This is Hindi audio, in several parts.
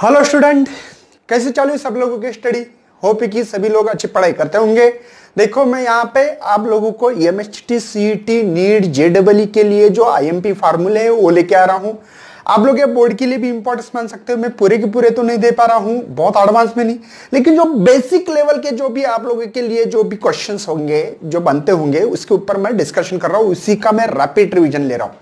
हेलो स्टूडेंट कैसे चालू सब लोगों की स्टडी होप कि सभी लोग अच्छी पढ़ाई करते होंगे। देखो, मैं यहाँ पे आप लोगों को M H T C T NEET जेडबल के लिए जो आईएमपी फार्मूले है, वो लेके आ रहा हूँ। आप लोग ये बोर्ड के लिए भी इंपॉर्टेंस मान सकते हो। मैं पूरे के पूरे तो नहीं दे पा रहा हूँ। बहुत एडवांस में नहीं। लेकिन जो बेसिक लेवल के जो भी आप लोगों के लिए जो भी क्वेश्चन होंगे, जो बनते होंगे, उसके ऊपर मैं डिस्कशन कर रहा हूँ। उसी का मैं रैपिड रिविजन ले रहा हूँ।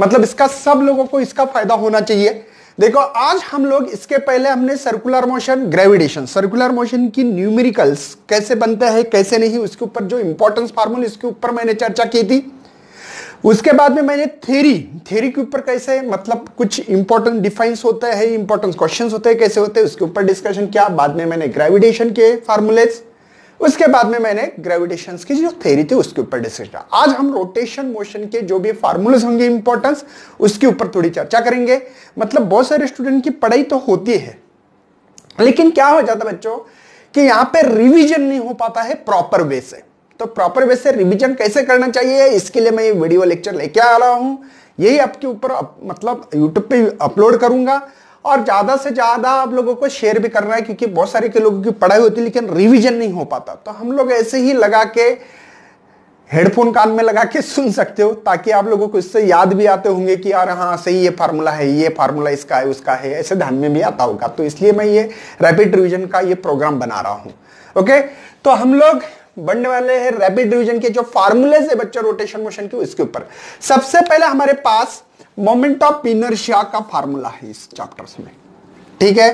मतलब इसका सब लोगों को इसका फ़ायदा होना चाहिए। देखो, आज हम लोग इसके पहले हमने circular motion gravitation circular motion की न्यूमेरिकल्स कैसे बनते हैं, कैसे नहीं, उसके ऊपर जो इंपॉर्टेंस फार्मूल इसके ऊपर मैंने चर्चा की थी। उसके बाद में मैंने थ्योरी थ्योरी के ऊपर कैसे मतलब कुछ इंपॉर्टेंट डिफाइंस होते हैं इंपॉर्टेंट क्वेश्चंस होते हैं, कैसे होते हैं, उसके ऊपर डिस्कशन किया, बाद में मैंने ग्रेविटेशन के फार्मूलेस उसके बाद में मैंने ग्रेविटेशन की जो थेरी थी उसके ऊपर डिस्कस किया। आज हम रोटेशन मोशन के जो भी फार्मूलेस होंगे इंपॉर्टेंस उसके ऊपर थोड़ी चर्चा करेंगे। मतलब बहुत सारे स्टूडेंट की पढ़ाई तो होती है। लेकिन क्या हो जाता है बच्चों, कि यहाँ पे रिवीजन नहीं हो पाता है प्रॉपर वे से। तो प्रॉपर वे से रिवीजन कैसे करना चाहिए, इसके लिए मैं ये वीडियो लेक्चर लेके आ रहा हूँ। यही आपके ऊपर मतलब यूट्यूब पे अपलोड करूँगा। और ज़्यादा से ज़्यादा आप लोगों को शेयर भी करना है, क्योंकि बहुत सारे के लोगों की पढ़ाई होती है, लेकिन रिविजन नहीं हो पाता। तो हम लोग ऐसे ही लगा के हेडफोन कान में लगा के सुन सकते हो, ताकि आप लोगों को इससे याद भी आते होंगे कि यार हाँ सही ये फार्मूला है, ये फार्मूला इसका है, उसका है। ऐसे ध्यान में भी आता होगा। तो इसलिए मैं ये रैपिड रिविजन का ये प्रोग्राम बना रहा हूँ। ओके तो हम लोग बनने वाले हैं रैपिड रिविजन के जो फार्मूले है बच्चा रोटेशन मोशन के, उसके ऊपर। सबसे पहले हमारे पास मोमेंट ऑफ़ इनर्शिया का फार्मूला है इस चैप्टर्स में। ठीक है?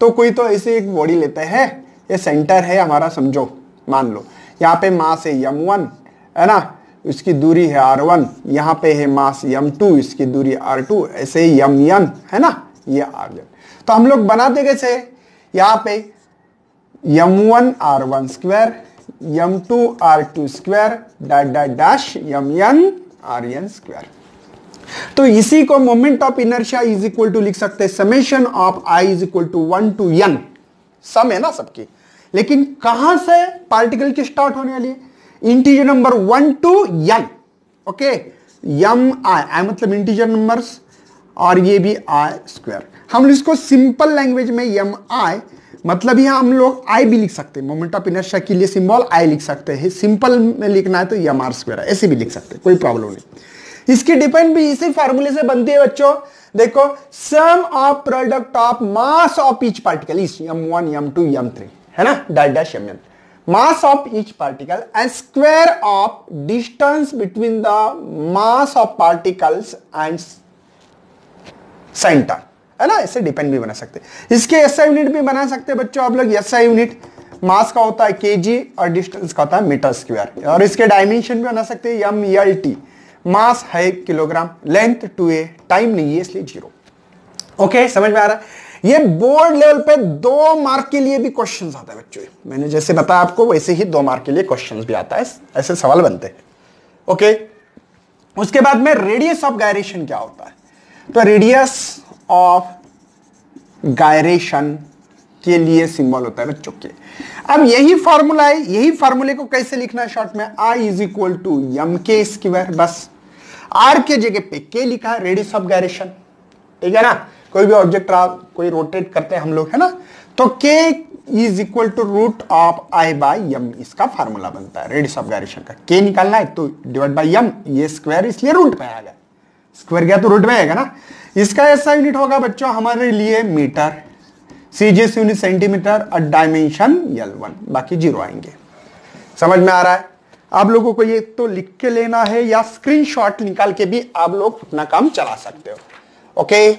तो कोई तो ऐसे एक बॉडी लेते हैं, ये सेंटर है हमारा, समझो, मान लो। यहाँ पे मास है यम वन है ना? इसकी दूरी है आर वन यहाँ पे है मास यम टू इसकी दूरी आर टू ऐसे यम यन है ना? ये आर यन तो हम लोग बनाते कैसे यहाँ पे m one r one square m two r two square dot dot dash m n r n square तो इसी को moment of inertia is equal to लिख सकते हैं। Summation of I is equal to one to n sum है ना सबकी। लेकिन कहाँ से पार्टिकल की स्टार्ट होने वाली है? Integer number one to n okay m I I मतलब इंटीजर नंबर्स और ये भी आई स्क्वायर हम इसको सिंपल लैंग्वेज में यम आई मतलब यहाँ हम लोग आई भी लिख सकते हैं। मोमेंट ऑफ़ इनर्शिया के लिए सिंबल आई लिख सकते हैं। सिंपल में लिखना है तो यम आर स्क्वायर ऐसे भी लिख सकते हैं। कोई प्रॉब्लम नहीं। इसकी डिपेंड भी इसी फार्मूले से बनती है बच्चों। देखो sum of product of mass of each particle इस m one m two m three है ना? Dash dash m mass of each particle and square of distance between the mass of particles and center, है ना? ऐसे डिपेंड भी बना सकते। इसके एस एसआई यूनिट भी बना सकते बच्चों आप लोग एसआई यूनिट मास का होता है केजी और डिस्टेंस का होता है मीटर स्क्वायर और इसके डायमेंशन भी बना सकते हैं एम एल टी मास है kilogram length to a time नहीं है, इसलिए ज़ीरो ओके समझ में आ रहा है? ये बोर्ड लेवल पे दो मार्क के लिए भी क्वेश्चन आता है बच्चों. मैंने जैसे बताया आपको, वैसे ही दो मार्क के लिए क्वेश्चन भी आता है. ऐसे सवाल बनते हैं. ओके उसके बाद में रेडियस ऑफ़ गायरेशन क्या होता है? तो रेडियस ऑफ़ गायरेशन के लिए सिंबल होता है बच्चों के। अब यही फॉर्मूला है, यही फॉर्मूले को कैसे लिखना है शॉर्ट में? I is equal to m k square बस। आर के जगह पे के लिखा है रेडियस ऑफ़ गायरेशन ठीक है ना? कोई भी ऑब्जेक्ट कोई रोटेट करते हैं हम लोग, है ना? तो k is equal to root of I by m इसका फार्मूला बनता है रेडियस ऑफ़ गायरेशन का। के निकालना है तो डिवाइड बाई यम ये स्क्वायर इसलिए रूट पे आएगा स्क्वायर गया तो रूट में आएगा ना? इसका ऐसा यूनिट होगा बच्चों, हमारे लिए मीटर सीजीएस यूनिट सेंटीमीटर और डायमेंशन यल वन बाकी ज़ीरो आएँगे। समझ में आ रहा है? आप लोगों को ये तो लिख के लेना है या स्क्रीनशॉट निकाल के भी आप लोग अपना काम चला सकते हो। ओके?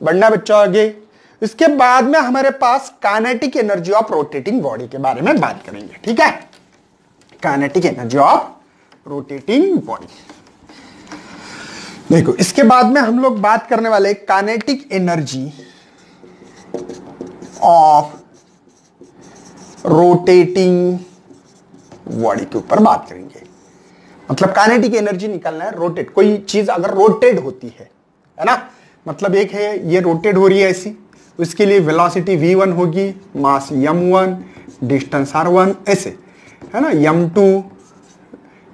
बढ़ना बच्चों आगे। इसके बाद में हमारे पास kinetic energy of rotating body के बारे में बात करेंगे, ठीक है? Kinetic energy of rotating body देखो, इसके बाद में हम लोग बात करने वाले kinetic energy of rotating body के ऊपर बात करेंगे। मतलब कानेटिक एनर्जी निकालना है रोटेट कोई चीज़ अगर रोटेट होती है है ना? मतलब एक है, ये रोटेट हो रही है ऐसी उसके लिए वेलोसिटी v1 होगी मास m1 डिस्टेंस r1 ऐसे, है ना? M2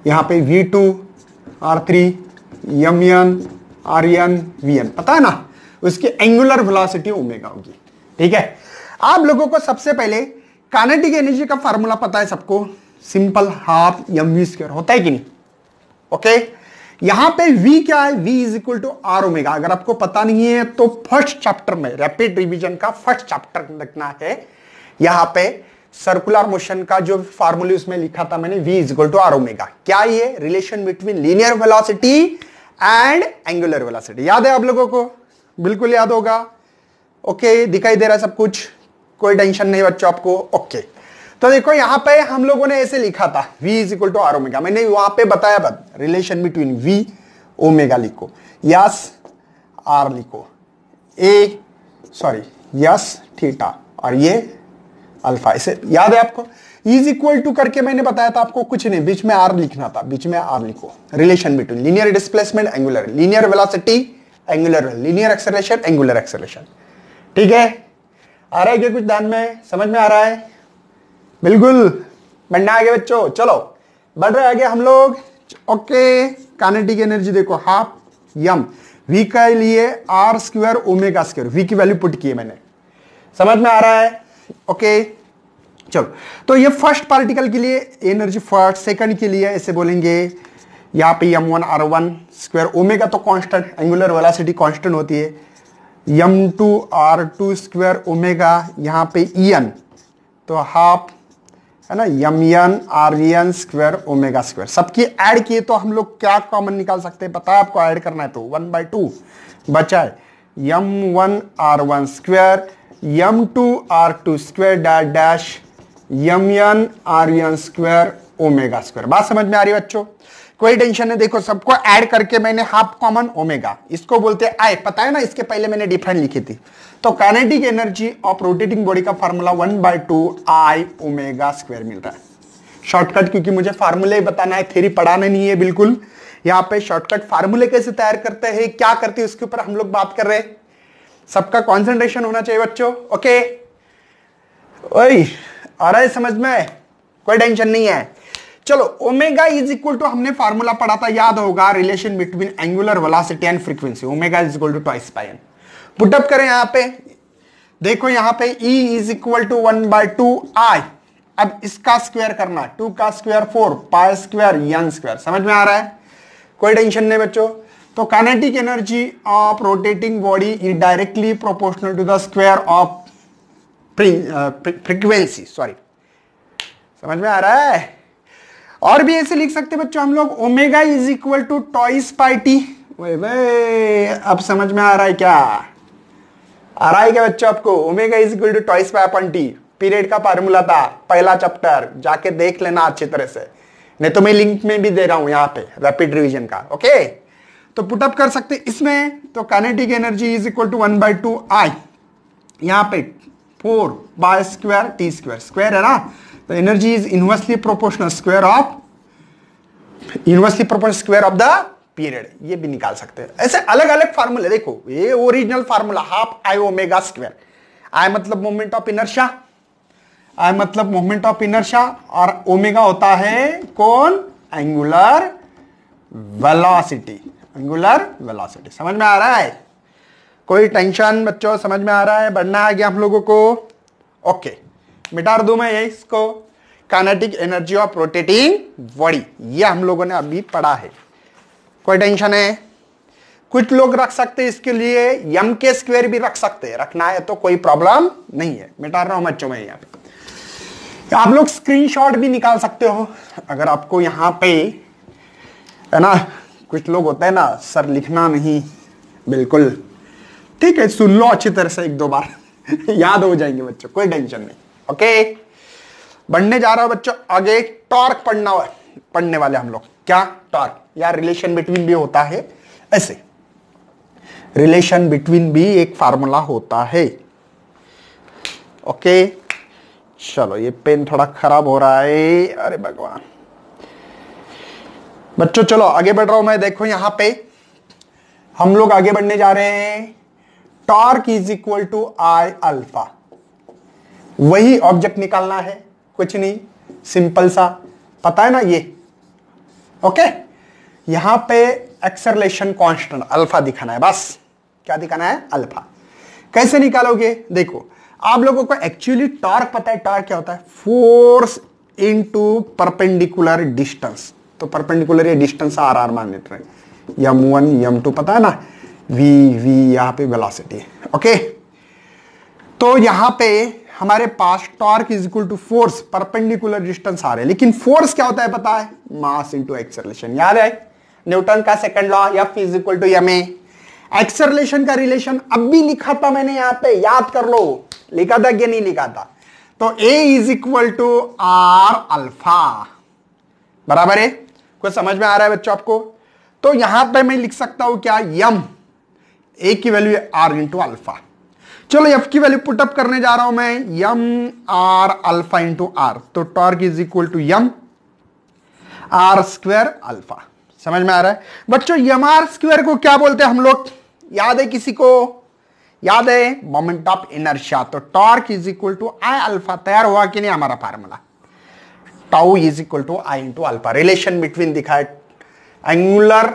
यहाँ पे v2 r3 mn rn vn पता है ना? उसकी एंगुलर वेलोसिटी ओमेगा होगी, ठीक है? आप लोगों को सबसे पहले कानेटिक एनर्जी का फार्मूला पता है सबको? Simple half m v square होता है कि नहीं? ओके? यहाँ पे v क्या है? V is equal to r omega अगर आपको पता नहीं है तो फ़र्स्ट चैप्टर में रैपिड रिवीजन का फ़र्स्ट चैप्टर देखना है। यहाँ पे सर्कुलर मोशन का जो फार्मूले उसमें लिखा था मैंने, v is equal to r omega क्या ये? Relation between linear velocity and angular velocity याद है आप लोगों को? बिल्कुल याद होगा। ओके? दिखाई दे रहा है सब कुछ? कोई टेंशन नहीं बच्चों आपको, ओके। तो देखो, यहाँ पे हम लोगों ने ऐसे लिखा था, v is equal to r omega मैंने वहाँ पे बताया but relation between v omega लिखो, यस आर लिखो ए सॉरी यस थीटा और ये अल्फ़ा इसे याद है आपको? इज़ इक्वल टू करके मैंने बताया था आपको, कुछ नहीं, बीच में आर लिखना था, बीच में आर लिखो। Relation between linear displacement angular linear velocity angular linear acceleration angular acceleration ठीक है? आ रहा है क्या कुछ ध्यान में? समझ में आ रहा है? बिल्कुल। बढ़ना आगे बच्चों। चलो। बढ़ रहे आगे हम लोग। ओके। कानेटिक एनर्जी देखो। Half m. वी के लिए r square omega square v की वैल्यू पुट की है मैंने। समझ में आ रहा है? ओके। चलो। तो ये फ़र्स्ट पार्टिकल के लिए एनर्जी फ़र्स्ट सेकंड के लिए ऐसे बोलेंगे। यहाँ पे m one r one square omega तो कांस्टेंट एंगुलर वेलोसिटी कांस्टेंट होती है। M two r two square omega यहाँ पे ई एन तो हाफ़, है ना, m n r n square omega square. सबकी ऐड किए तो हम लोग क्या कॉमन निकाल सकते हैं? है आपको, ऐड करना है तो। वन बाई टू बचा है। M one, r one square, m two, r two square dash dash, m n r n square omega square. बात समझ में आ रही है बच्चों? कोई टेंशन नहीं, देखो सबको ऐड करके मैंने हाफ़ कॉमन ओमेगा इसको बोलते हैं आई पता है ना, इसके पहले मैंने डिफरेंट लिखी थी। तो kinetic energy of rotating body का formula one by two I omega square मिल रहा है। शॉर्टकट क्योंकि मुझे फार्मूले बताना है थेरी पढ़ाना नहीं है बिल्कुल। यहाँ पे शॉर्टकट फार्मूले कैसे तैयार करते हैं, क्या करते हैं, उसके ऊपर हम लोग बात कर रहे हैं। सबका कॉन्सेंट्रेशन होना चाहिए बच्चों ओके ओए, आ रहा है समझ में? कोई टेंशन नहीं है। चलो ओमेगा इज़ इक्वल टू हमने फार्मूला पढ़ा था, याद होगा relation between angular velocity and frequency omega is equal to twice pi n put up करें यहाँ पे। देखो यहाँ पे E is equal to one by two I अब इसका स्क्वायर करना टू का square four pi square n square समझ में आ रहा है? कोई टेंशन नहीं बच्चों। तो kinetic energy of rotating body is directly proportional to the square of frequency sorry समझ में आ रहा है? और भी ऐसे लिख सकते बच्चों हम लोग omega is equal to twice pi T वे वे अब समझ में आ रहा है क्या? आ रहा है क्या बच्चों आपको? Omega is equal to twice pi period का फार्मूला था, पहला चैप्टर जाके देख लेना अच्छी तरह से। नहीं तो मैं लिंक में भी दे रहा हूँ यहाँ पे रैपिड रिविजन का ओके तो पुटअप कर सकते, इसमें तो kinetic energy is equal to one by two I यहाँ पे four by square T square square है ना? तो energy is inversely proportional square of inversely proportional square of the period ये भी निकाल सकते हैं। ऐसे अलग अलग फार्मूले देखो, ये original formula half I omega square I मतलब मोमेंट ऑफ़ इनर्शिया आई मतलब मोमेंट ऑफ़ इनर्शिया और ओमेगा होता है कौन? एंगुलर वेलोसिटी एंगुलर वेलोसिटी समझ में आ रहा है? कोई टेंशन बच्चों, समझ में आ रहा है? बढ़ना आ गया हम लोगों को? ओके मिटार दू मैं इसको? Kinetic energy of rotating body ये हम लोगों ने अभी पढ़ा है। कोई टेंशन है? कुछ लोग रख सकते हैं इसके लिए यम के स्क्वेयर भी रख सकते हैं। रखना है तो कोई प्रॉब्लम नहीं है। मिटा रहा हूँ, बच्चों, में यहाँ पे। आप लोग स्क्रीनशॉट भी निकाल सकते हो। अगर आपको यहाँ पे, है ना, कुछ लोग होते हैं ना, सर लिखना नहीं, बिल्कुल। ठीक है, सुन लो अच्छी तरह से एक दो बार। याद हो जाएँगे बच्चों, कोई टेंशन नहीं। ओके बढ़ने जा रहा हो बच्चों, आगे टॉर्क पढ़ना पढ़ने वाले हम लोग। क्या टॉर्क या रिलेशन बिटवीन भी होता है? ऐसे। रिलेशन बिटवीन भी एक फार्मूला होता है। ओके चलो, ये पेन थोड़ा खराब हो रहा है। अरे भगवान। बच्चों, चलो, आगे बढ़ रहा हूँ मैं। देखो यहाँ पे हम लोग आगे बढ़ने जा रहे हैं। Torque is equal to I alpha वही ऑब्जेक्ट निकालना है। कुछ नहीं सिंपल सा। पता है ना ये? ओके यहाँ पे एक्सरलेशन कांस्टेंट अल्फ़ा दिखाना है, बस। क्या दिखाना है? अल्फ़ा कैसे निकालोगे? देखो, आप लोगों को एक्चुअली टॉर्क पता है टॉर्क क्या होता है? फोर्स इनटू परपेंडिकुलर डिस्टेंस तो परपेंडिकुलर ये डिस्टेंस आर आर मान लेते हैं। यम वन यम टू पता है ना? वी वी यहाँ पे वेलोसिटी ओके तो यहाँ पे हमारे पास torque is equal to force perpendicular distance आ रहे लेकिन फोर्स क्या होता है पता है? मास इंटू एक्सरलेशन याद है? न्यूटन का second law F is equal to M acceleration का रिलेशन अब भी लिखा था मैंने यहाँ पे, याद कर लो। लिखा था कि नहीं लिखा था? तो A is equal to R alpha बराबर है? कुछ समझ में आ रहा है बच्चों आपको? तो यहाँ पे मैं लिख सकता हूँ क्या? यम ए की वैल्यू आर इंटू अल्फ़ा चलो एफ़ की वैल्यू पुटअप करने जा रहा हूँ मैं। M R alpha into R तो torque is equal to M R square alpha समझ में आ रहा है? बच्चों यम आर स्क्वायर को क्या बोलते हैं हम लोग? याद है किसी को? याद है? मोमेंट ऑफ़ इनर्शिया तो torque is equal to I alpha तैयार हुआ कि नहीं हमारा formula tau is equal to I into alpha relation between दिखा एंगुलर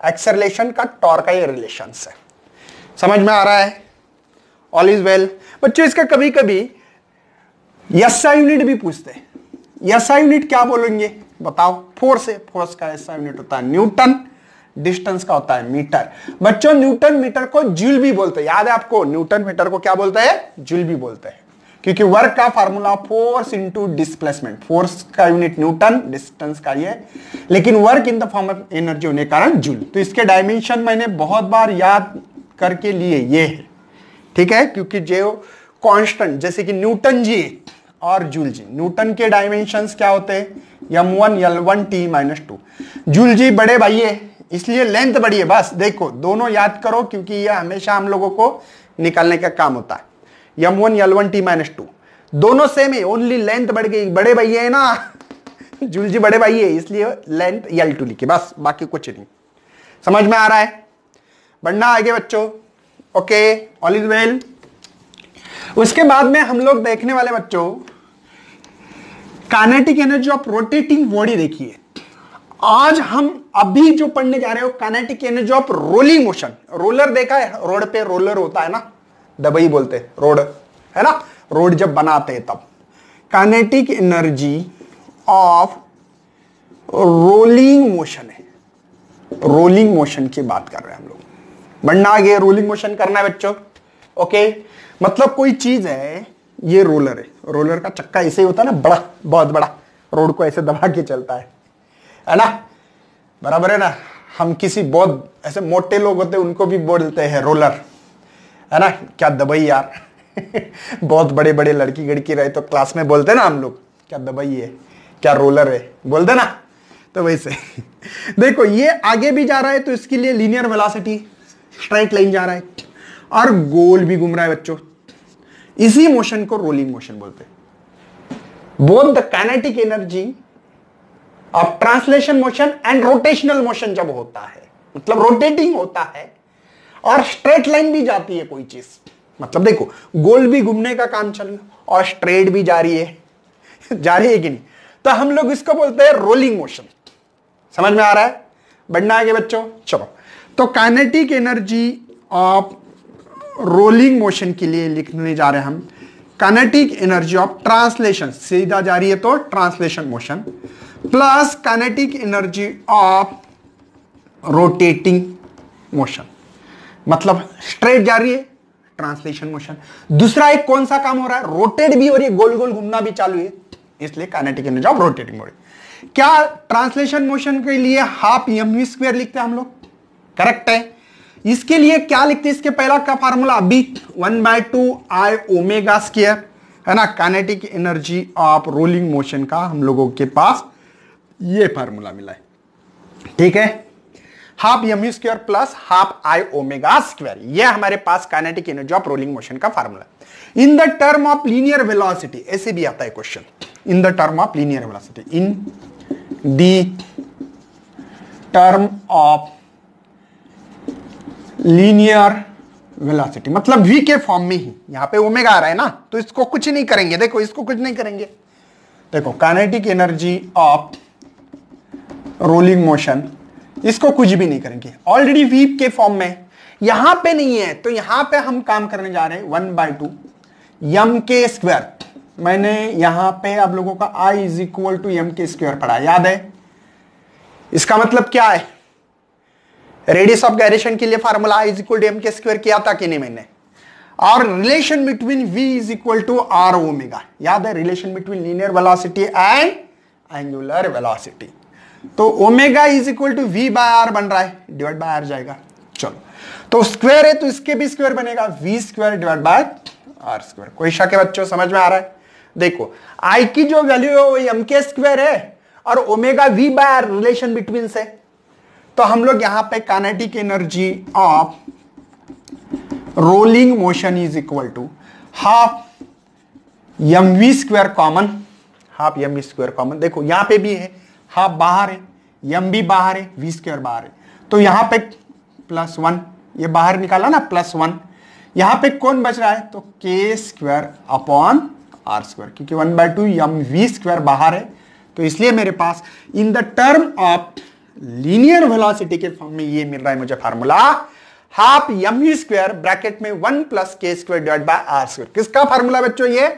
एक्सरलेशन का टॉर्क का ये रिलेशन है। समझ में आ रहा है? ऑल इज़ वेल बच्चों, इसका कभी कभी यसा यूनिट भी पूछते हैं। यूनिट क्या बोलेंगे? बताओ। फोर्स है। फोर्स का ऐसा यूनिट होता है न्यूटन डिस्टेंस का होता है मीटर बच्चों न्यूटन मीटर को जूल भी बोलते हैं। याद है आपको? न्यूटन मीटर को क्या बोलते हैं? जूल भी बोलते हैं। क्योंकि वर्क का formula force into displacement force का यूनिट न्यूटन डिस्टेंस का ये। लेकिन work in the form of energy होने के कारण जूल तो इसके डायमेंशन मैंने बहुत बार याद करके लिए ये है। ठीक है? क्योंकि जो कांस्टेंट जैसे कि न्यूटन जी और जूल जी। न्यूटन के डायमेंशंस क्या होते हैं? M one one T minus two joule ji बड़े भाई है, इसलिए लेंथ बड़ी है। बस, देखो, दोनों याद करो, क्योंकि यह हमेशा हम लोगों को निकालने का काम होता है। M one L one T minus two दोनों सेम है ओनली लेंथ बढ़ गई। बड़े भाई है ना? जूल जी बड़े भाई है, इसलिए लेंथ यल टू लिखी। बस, बाकी कुछ नहीं। समझ में आ रहा है? बढ़ना आगे बच्चों। ओके ऑल इज़ वेल उसके बाद में हम लोग देखने वाले बच्चों kinetic energy of rotating body देखिए। आज हम अभी जो पढ़ने जा रहे हो kinetic energy of rolling motion roller देखा है? रोड पे रोलर होता है ना? दबई बोलते रोड। है ना? रोड जब बनाते हैं तब। Kinetic energy of rolling motion है। रोलिंग मोशन की बात कर रहे हैं हम लोग। बढ़ना आगे रोलिंग मोशन करना है बच्चों। ओके मतलब कोई चीज़ है, ये रोलर है। रोलर का चक्का ऐसे ही होता है ना, बड़ा, बहुत बड़ा। रोड को ऐसे दबा के चलता है। है ना? बराबर है ना? हम किसी बहुत, ऐसे मोटे लोग होते हैं, उनको भी बोलते हैं रोलर है ना? क्या दबई यार? बहुत बड़े बड़े लड़की गड़की रहे तो क्लास में बोलते ना हम लोग, क्या दबई है? क्या रोलर है? बोलते ना तो वैसे, देखो, ये आगे भी जा रहा है तो इसके लिए लीनियर वेलोसिटी स्ट्राइट लाइन जा रहा है। और गोल भी घूम रहा है बच्चों। इसी मोशन को रोलिंग मोशन बोलते हैं। Both the kinetic energy of translation motion and rotational motion जब होता है मतलब रोटेटिंग होता है, और स्ट्रेट लाइन भी जाती है कोई चीज़। मतलब देखो गोल भी घूमने का काम चल रहा और स्ट्रेट भी जा रही है। जा रही है कि नहीं? तो हम लोग इसको बोलते हैं रोलिंग मोशन समझ में आ रहा है? बढ़ना आगे बच्चों। चलो। तो kinetic energy of rolling motion के लिए लिखने जा रहे हैं हम। काइनेटिक एनर्जी ऑफ़ ट्रांसलेशन सीधा जा रही है तो translation motion plus kinetic energy of rotating motion मतलब स्ट्रेट जा रही है ट्रांसलेशन मोशन दूसरा एक कौन सा काम हो रहा है? रोटेट भी हो रही है गोल गोल घूमना भी चालू है। इसलिए kinetic energy of rotating body क्या ट्रांसलेशन मोशन के लिए हाफ़ एम स्क्वायर लिखते हैं हम लोग? करेक्ट है? इसके लिए क्या लिखते हैं? इसके पहला का फार्मूला अभी one by two I omega square है ना? Kinetic energy of rolling motion का हम लोगों के पास ये फार्मूला मिला है। ठीक है? Half M square plus half I omega square ये हमारे पास kinetic energy of rolling motion का formula in the term of linear velocity ऐसे भी आता है question in the term of linear velocity in the term of linear velocity मतलब वी के फॉर्म में ही। यहाँ पे ओमेगा आ रहा है ना तो इसको कुछ नहीं करेंगे। देखो, इसको कुछ नहीं करेंगे। देखो kinetic energy of rolling motion इसको कुछ भी नहीं करेंगे। ऑलरेडी वी के फॉर्म में। यहाँ पे नहीं है तो यहाँ पे हम काम करने जा रहे हैं वन बाय टू यम के स्क्वायर मैंने यहाँ पे आप लोगों का I is equal to M K square पढ़ा। याद है? इसका मतलब क्या है? रेडियस ऑफ़ गायरेशन के लिए formula is equal to M K square किया था कि नहीं मैंने? और relation between v is equal to R omega याद है relation between linear velocity and angular velocity तो omega is equal to V by R बन रहा है डिवाइड बाय आर जाएगा। चलो। तो स्क्वायर है तो इसके भी स्क्वायर बनेगा। V square divide by R square कोई शक है बच्चों? समझ में आ रहा है? देखो आई की जो वैल्यू है वो एम के स्क्वायर है और omega V by R relation between से। तो हम लोग यहाँ पे kinetic energy of rolling motion is equal to half M V square common half M V square common देखो, यहाँ पे भी है हाफ़ बाहर है एम भी बाहर है वी स्क्वायर बाहर है। तो यहाँ पे प्लस वन ये बाहर निकाला ना प्लस वन यहाँ पे कौन बच रहा है? तो K square upon R square क्योंकि one by two M V square बाहर है। तो इसलिए मेरे पास in the term of linear velocity के फॉर्म में ये मिल रहा है मुझे formula half M U square bracket में one plus K square divide by R square किसका फार्मूला बच्चों ये?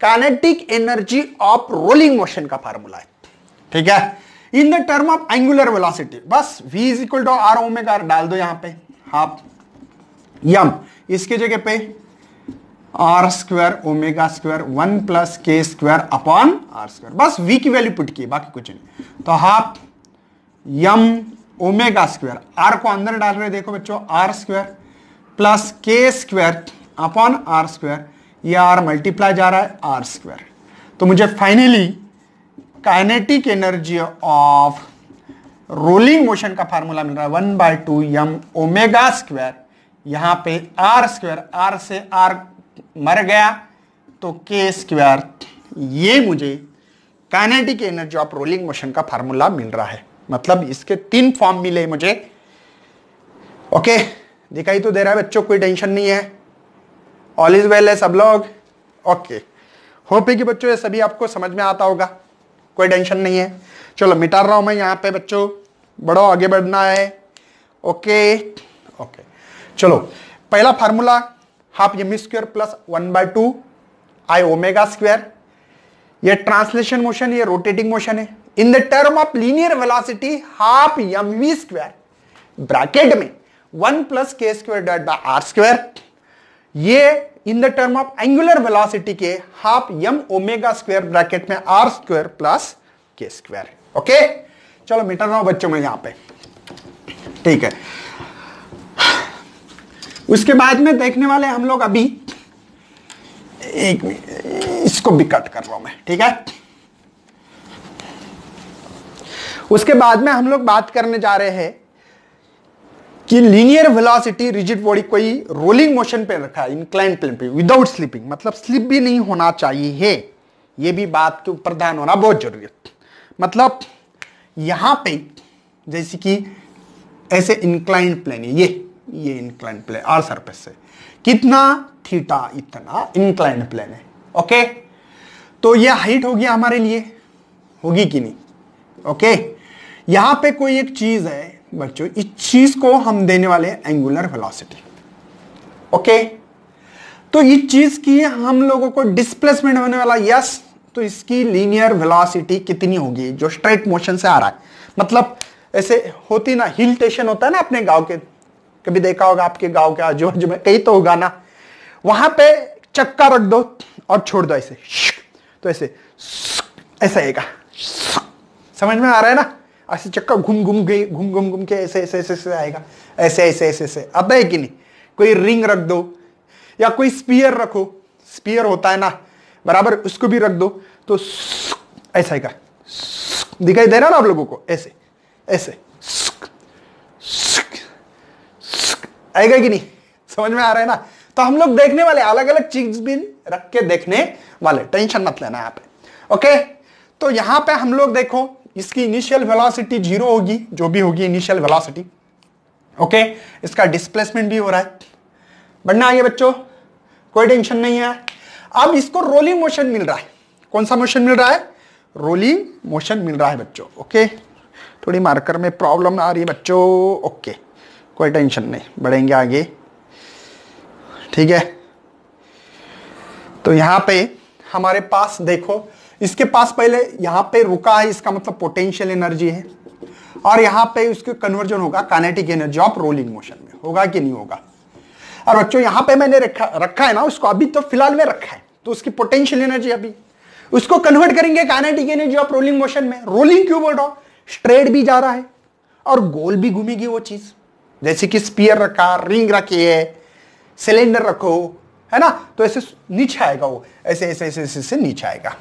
Kinetic energy of rolling motion का फार्मूला है. ठीक है? In the term of angular velocity बस v is equal to R omega डाल दो यहाँ पे. हाफ़ यम इसके जगह पे R square omega square one plus K square upon R square बस v की वैल्यू पुट की, बाकी कुछ नहीं. तो half M omega square R को अंदर डाल रहे देखो बच्चों R square plus K square upon R square ये आर मल्टीप्लाई जा रहा है आर स्क्वायर तो मुझे finally kinetic energy of rolling motion का फार्मूला मिल रहा है one by two M omega square यहाँ पे आर स्क्वायर आर से आर मर गया तो के स्क्वायर ये मुझे kinetic energy of rolling motion का फार्मूला मिल रहा है। मतलब इसके तीन फॉर्म मिले मुझे। ओके दिखाई तो दे रहा है, बच्चों, कोई टेंशन नहीं है। ऑल इज़ वेल है सब लोग। ओके होप है कि बच्चों, ये सभी आपको समझ में आता होगा। कोई टेंशन नहीं है। चलो, मिटा रहा हूँ मैं यहाँ पे, बच्चों। बढ़ो आगे बढ़ना है। ओके ओके चलो, पहला formula half M square plus one by two I omega square ये ट्रांसलेशन मोशन ये रोटेटिंग मोशन है। In the term of linear velocity half M V square bracket में one plus K square divide by R square ये in the term of angular velocity K half M omega square bracket में R square plus K square okay चलो मीटर रहा हूँ बच्चों में यहाँ पे। ठीक है। उसके बाद में देखने वाले हम लोग अभी। एक इसको भी कट कर रहा हूँ मैं। ठीक है? उसके बाद में हम लोग बात करने जा रहे हैं कि लीनियर वेलोसिटी रिजिड बॉडी कोई रोलिंग मोशन पे रखा है इंक्लाइन प्लेन पे विदाउट स्लिपिंग मतलब स्लिप भी नहीं होना चाहिए। ये भी बात के ऊपर ध्यान होना बहुत ज़रूरी है। मतलब यहाँ पे जैसे कि ऐसे इंक्लाइंड प्लेन है, ये ये इंक्लाइंड प्लेन आर सरफेस से कितना थीटा इतना इंक्लाइंड प्लेन है ओके तो ये हाइट होगी हमारे लिए, होगी कि नहीं ओके यहाँ पे कोई एक चीज़ है, बच्चों, इस चीज़ को हम देने वाले एंगुलर वेलोसिटी ओके तो इस चीज़ की हम लोगों को डिस्प्लेसमेंट होने वाला यस तो इसकी लीनियर वेलोसिटी कितनी होगी? जो स्ट्रेट मोशन से आ रहा है। मतलब ऐसे होती ना हिल स्टेशन होता है ना अपने गाँव के, कभी देखा होगा आपके गाँव के आजू बाजू में, कहीं तो होगा ना। वहाँ पे चक्का रख दो और छोड़ दो ऐसे तो ऐसे ऐसा आएगा समझ में आ रहा है ना? ऐसे चक्का घूम घूम गई घूम घूम घूम के ऐसे ऐसे ऐसे ऐसे आएगा। ऐसे ऐसे ऐसे ऐसे। आता है कि नहीं? कोई रिंग रख दो या कोई स्पीयर रखो। स्पीयर होता है ना, बराबर, उसको भी रख दो। तो ऐसा आएगा दिखाई दे रहा ना आप लोगों को? ऐसे ऐसे। आएगा कि नहीं? समझ में आ रहा है ना? तो हम लोग देखने वाले अलग अलग चीज़ भी रख के देखने वाले। टेंशन मत लेना यहाँ पे। ओके? तो यहाँ पे हम लोग देखो इसकी इनिशियल वेलोसिटी ज़ीरो होगी, जो भी होगी इनिशियल वेलोसिटी ओके इसका डिस्प्लेसमेंट भी हो रहा है। बढ़ना आगे बच्चों, कोई टेंशन नहीं है। अब इसको रोलिंग मोशन मिल रहा है। कौन सा मोशन मिल रहा है? रोलिंग मोशन मिल रहा है बच्चों ओके थोड़ी मार्कर में प्रॉब्लम आ रही है बच्चों ओके कोई टेंशन नहीं, बढ़ेंगे आगे। ठीक है? तो यहाँ पे हमारे पास देखो इसके पास पहले यहाँ पे रुका है इसका मतलब पोटेंशियल एनर्जी है। और यहाँ पे उसके कन्वर्जन होगा kinetic energy of rolling motion में। होगा कि नहीं होगा? और बच्चों यहाँ पे मैंने रखा रखा है ना उसको अभी तो फ़िलहाल में रखा है। तो उसकी पोटेंशियल एनर्जी अभी। उसको कन्वर्ट करेंगे kinetic energy of rolling motion में। रोलिंग क्यों बोल रहा हूँ? स्ट्रेट भी जा रहा है और गोल भी घूमेगी वो चीज़। जैसे कि स्पीयर रखा रिंग रखी है सिलेंडर रखो है ना? तो ऐसे नीचे आएगा वो। ऐसे ऐसे ऐसे, ऐसे नीचे आएगा।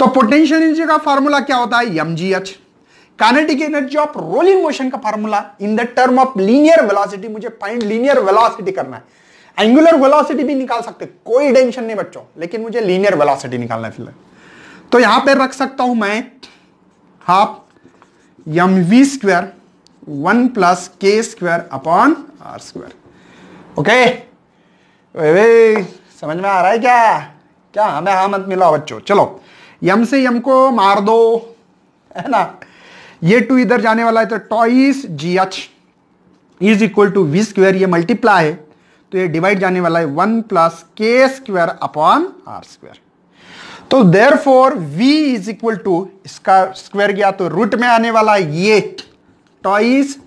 तो पोटेंशियल एनर्जी का फॉर्मूला क्या होता है? M G H kinetic energy of rolling motion का formula in the term of linear velocity मुझे फाइंड लीनियर वेलोसिटी करना है। एंगुलर वेलोसिटी भी निकाल सकते कोई टेंशन नहीं बच्चों, लेकिन मुझे लीनियर वेलोसिटी निकालना है फ़िलहाल। तो यहाँ पर रख सकता हूँ मैं half M V square one plus K square upon R square okay समझ में आ रहा है क्या? क्या हमें हाँ मत मिला बच्चों, चलो। यम से यम को मार दो, है ना? ये टू इधर जाने वाला है तो twice G H is equal to V square, ये मल्टीप्लाई है तो ये डिवाइड जाने वाला है one plus K square upon R square. तो therefore V is equal to इसका स्क्वायर गया तो रूट में आने वाला है ये twice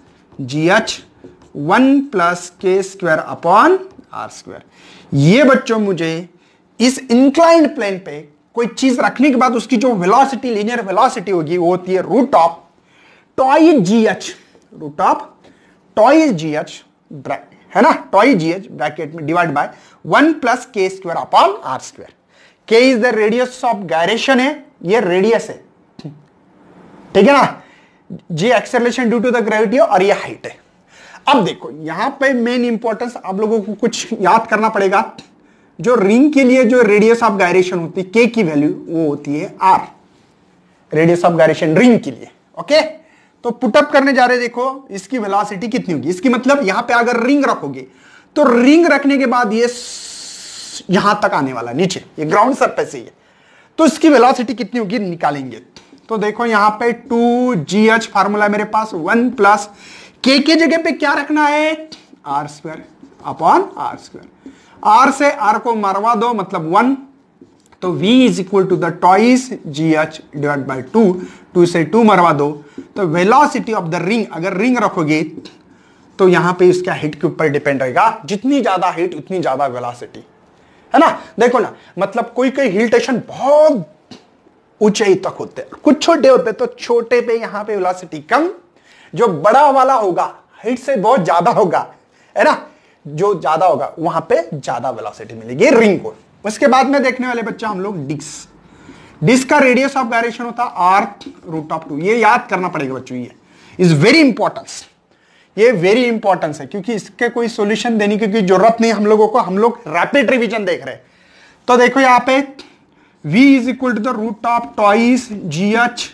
G H one plus K square upon R square. ये बच्चों मुझे इस इंक्लाइंड प्लेन पे कोई चीज़ रखने के बाद उसकी जो वेलोसिटी लीनियर वेलोसिटी होगी, वो होती है root of twice G H root of twice G H है ना? टॉइस जी एच ब्रैकेट में divide by one plus K square upon R square K is the radius of gyration है, ये रेडियस है. ठीक है ना? G acceleration due to the gravity और ये हाइट है. अब देखो, यहाँ पे मेन इंपॉर्टेंस आप लोगों को कुछ याद करना पड़ेगा. जो रिंग के लिए जो रेडियस ऑफ़ गायरेशन होती है के की वैल्यू वो होती है R radius of gyration ring के लिए ओके तो पुटअप करने जा रहे देखो, इसकी वेलोसिटी कितनी होगी? इसकी मतलब यहाँ पे अगर रिंग रखोगे तो रिंग रखने के बाद ये यहाँ तक आने वाला नीचे, ये ग्राउंड सरफेस ही है तो इसकी वेलोसिटी कितनी होगी? निकालेंगे। तो देखो, यहाँ पे टू जी एच फार्मूला मेरे पास वन प्लस के के जगह पे क्या रखना है? R square upon R square R से आर को मरवा दो मतलब वन तो v is equal to the twice G H divide by two two से टू मरवा दो। तो वेलोसिटी ऑफ़ द रिंग अगर रिंग रखोगे तो यहाँ पे इसका हिट के ऊपर डिपेंड रहेगा जितनी ज़्यादा हिट उतनी ज़्यादा वेलोसिटी है ना? देखो ना मतलब कोई कोई हिल स्टेशन बहुत ऊंचाई तक होते हैं। कुछ छोटे होते तो छोटे पे यहाँ पे वेलोसिटी कम, जो बड़ा वाला होगा हिट से बहुत ज़्यादा होगा। है ना? जो ज़्यादा होगा, वहाँ पे ज़्यादा वेलोसिटी मिलेगी रिंग को उसके बाद में देखने वाले बच्चा हम लोग डिस्क डिस्क का रेडियस ऑफ़ गायरेशन होता है आर रूट ऑफ़ टू ये याद करना पड़ेगा बच्चों, ये इज़ वेरी इंपॉर्टेंस ये वेरी इंपॉर्टेंस है, क्योंकि इसके कोई सोल्यूशन देने की कोई ज़रूरत नहीं हम लोगों को, हम लोग रैपिड रिविजन देख रहे तो देखो यहाँ पे, v is equal to the root of twice G H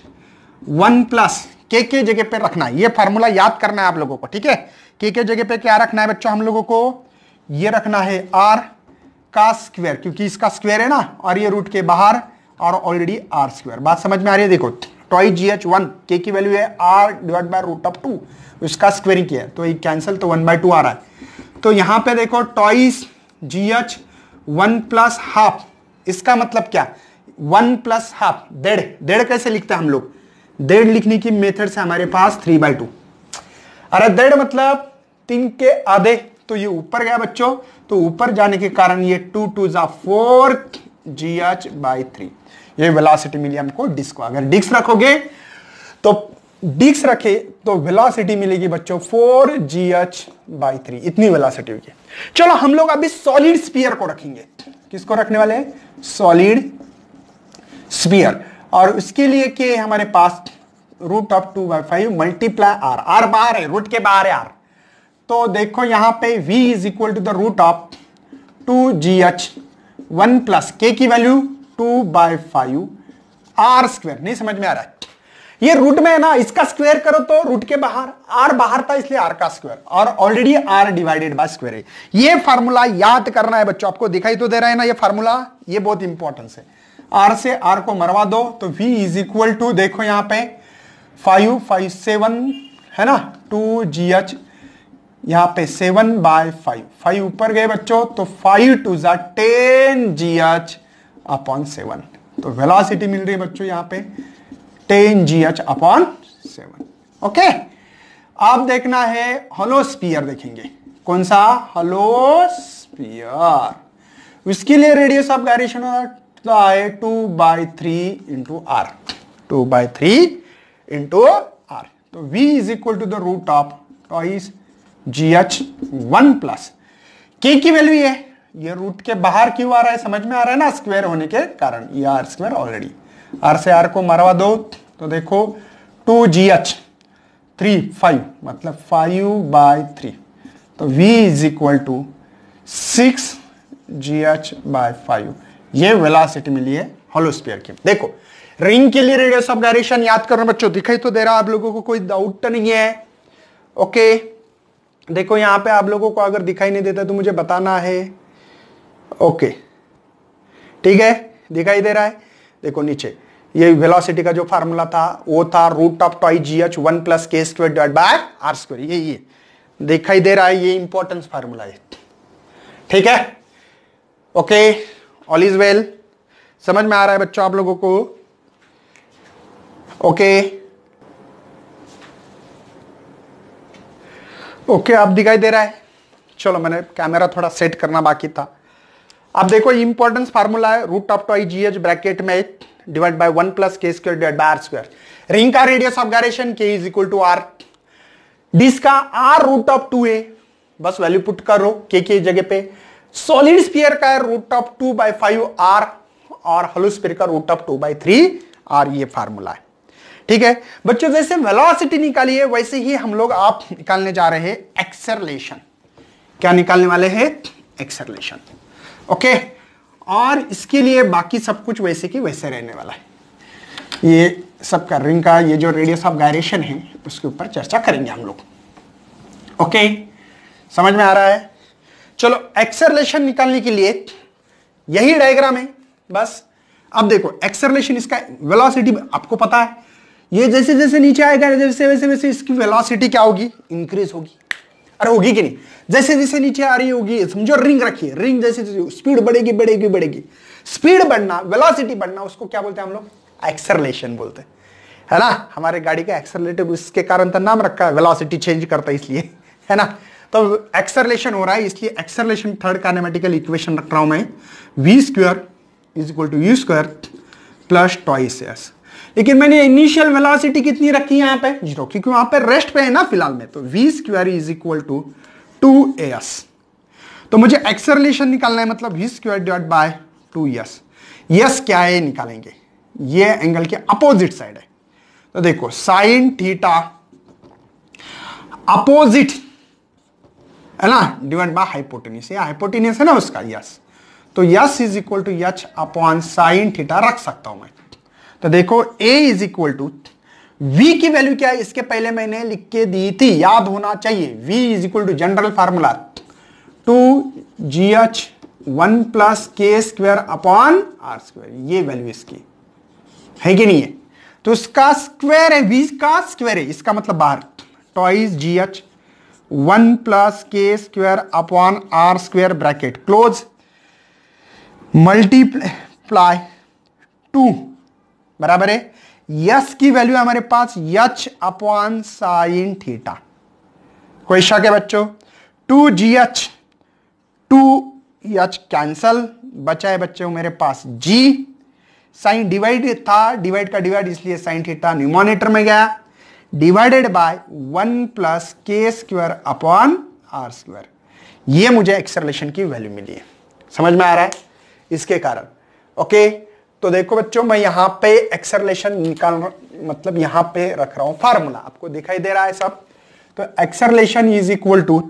one plus K K जगह पे रखना है। ये फार्मूला याद करना है आप लोगों को, ठीक है? के के जगह पे क्या रखना है बच्चों हम लोगों को? ये रखना है आर का स्क्वायर क्योंकि इसका स्क्वायर है ना, और ये रूट के बाहर, और ऑलरेडी आर स्क्वायर बात समझ में आ रही है? देखो टॉई जी एच वन के की वैल्यू है R divide by root of two उसका स्क्वेयरिंग किया तो ये कैंसिल तो वन बाय टू आ रहा है। तो यहाँ पे देखो twice G H one plus half इसका मतलब क्या? वन प्लस हाफ़ डेढ़। डेढ़ कैसे लिखते हैं हम लोग? डेढ़ लिखने की मेथड से हमारे पास थ्री बाय टू अरे डेढ़ मतलब तीन के आधे तो ये ऊपर गया बच्चों तो ऊपर जाने के कारण ये टू टू जा four G H by three ये वेलोसिटी मिली हमको डिस्क अगर डिस्क रखोगे तो डिस्क रखे तो वेलोसिटी मिलेगी बच्चों four G H by three इतनी वेलोसिटी होगी। चलो हम लोग अभी सॉलिड स्पीयर को रखेंगे। किसको रखने वाले हैं? सॉलिड स्पीयर और उसके लिए के हमारे पास root of two by five multiply R R बाहर है रूट के बाहर है आर तो देखो यहाँ पे v is equal to the root of two g h one plus k की value two by five r square नहीं समझ में आ रहा है। ये रूट में है ना, इसका स्क्वायर करो तो रूट के बाहर आर बाहर था इसलिए आर का स्क्वायर और already r divided by square है। ये फार्मूला याद करना है बच्चों, आपको दिखाई तो दे रहा है ना, ये फार्मूला ये बहुत इंपॉर्टेंस है। आर से आर को मरवा दो तो v इज़ इक्वल टू देखो यहाँ पे फाइव फाइव सेवन है ना? टू जी एच यहाँ पे सेवन बाय फाइव फाइव ऊपर गए बच्चों तो फाइव टू जा ten g h upon seven तो वेलोसिटी मिल रही है बच्चों यहाँ पे ten g h upon seven okay अब देखना है हलो स्पीयर देखेंगे। कौन सा? हलो स्पीयर इसके लिए रेडियस ऑफ़ गायरेशन होता है two by three into r. Two by three into r. तो v is equal to the root of twice g h one plus k की वैल्यू है। ये रूट के बाहर क्यों आ रहा है? समझ में आ रहा है ना? स्क्वायर होने के कारण। ये आर स्क्वायर ऑलरेडी आर से आर को मरवा दो। तो देखो two g h three five मतलब फाइव बाय थ्री तो v is equal to six g h by five ये वेलासिटी मिली है होलोस्पियर की। देखो रिंग के लिए रेडियस ऑफ़ डायरेक्शन याद करना बच्चों, दिखाई तो दे रहा आप लोगों को, कोई डाउट तो नहीं है। ओके देखो, यहाँ पे आप लोगों को अगर दिखाई नहीं देता तो मुझे बताना है। ओके ठीक है? दिखाई दे रहा है? देखो, नीचे। ये वेलोसिटी का जो फार्मूला था, वो था root of twice g h one plus k square divide by r square ये ये। दिखाई दे रहा है, ये इंपॉर्टेंस फार्मूला है। ठीक है? ओके ऑल इज़ वेल समझ में आ रहा है बच्चों आप लोगों को? ओके ओके अब दिखाई दे रहा है? चलो, मैंने कैमरा थोड़ा सेट करना बाकी था। अब देखो इंपॉर्टेंस फार्मूला है root of twice g h bracket में divide by one plus k square divide by r square ring का radius of gyration k is equal to r disc का आर रूट ऑफ़ टू ए बस वैल्यू पुट करो के के जगह पे। सॉलिड स्पीयर का है root of two by five r और हलो स्पीयर का root of two by three r ये फार्मूला है। ठीक है? बच्चों, जैसे वेलोसिटी निकाली है वैसे ही हम लोग आप निकालने जा रहे हैं एक्सरलेशन क्या निकालने वाले हैं? एक्सरलेशन ओके और इसके लिए बाकी सब कुछ वैसे की वैसे रहने वाला है। ये सब कर रिंग का, ये जो रेडियस ऑफ़ गायरेशन है, उसके ऊपर चर्चा करेंगे हम लोग। ओके समझ में आ रहा है? चलो एक्सरलेशन निकालने के लिए यही डायग्राम है, बस। अब देखो एक्सरलेशन इसका वेलोसिटी आपको पता है। ये जैसे जैसे नीचे आएगा जैसे वैसे वैसे इसकी वेलोसिटी क्या होगी? इंक्रीज होगी। अरे होगी कि नहीं? जैसे जैसे नीचे आ रही होगी, समझो रिंग रखिए। रिंग जैसे जैसे स्पीड बढ़ेगी बढ़ेगी बढ़ेगी। स्पीड बढ़ना वेलोसिटी बढ़ना, उसको क्या बोलते हैं हम लोग? एक्सरलेशन बोलते हैं। है ना? हमारे गाड़ी का एक्सरलेटिव इसके कारण तो नाम रखा है वेलोसिटी चेंज करता है इसलिए। है ना? तो एक्सरलेशन हो रहा है, इसलिए एक्सरलेशन थर्ड कानेमेटिकल इक्वेशन रख रहा हूँ मैं। V square is equal to u square plus twice s लेकिन मैंने इनिशियल वेलोसिटी कितनी रखी है यहाँ पे? ज़ीरो, क्योंकि वहाँ पे रेस्ट पे है ना फ़िलहाल में तो v square is equal to two s तो मुझे एक्सरलेशन निकालना है मतलब v square divide by two s yes क्या है, निकालेंगे। ये एंगल के अपोजिट साइड है। तो देखो साइन थीटा अपोजिट है ना? डिवाइड बाय हाइपोटेनियस ये हाइपोटेनियस है ना उसका? यस तो s is equal to h upon sine theta रख सकता हूँ मैं। तो देखो, a is equal to v की वैल्यू क्या है? इसके पहले मैंने लिख के दी थी। याद होना चाहिए। V is equal to general formula two g h one plus k square upon r square ये वैल्यू इसकी। है कि नहीं है? तो इसका स्क्वायर है। V का स्क्वायर है। इसका मतलब बाहर। Twice g h one plus k square upon r square bracket, close multiply two बराबर है? यस की वैल्यू हमारे पास यच अपॉन साइन थीटा कोई शक है बच्चों? Two g h two h cancel बचा है बच्चों मेरे पास जी साइन डिवाइड था डिवाइड का डिवाइड इसलिए साइन थीटा न्यूमोनेटर में गया। Divided by one plus k square upon r square ये मुझे एक्सरलेशन की वैल्यू मिली है। समझ में आ रहा है? इसके कारण। ओके तो देखो बच्चों, मैं यहाँ पे एक्सरलेशन निकाल मतलब यहाँ पे रख रहा हूँ फार्मूला आपको दिखाई दे रहा है सब? तो एक्सरलेशन इज़ इक्वल टू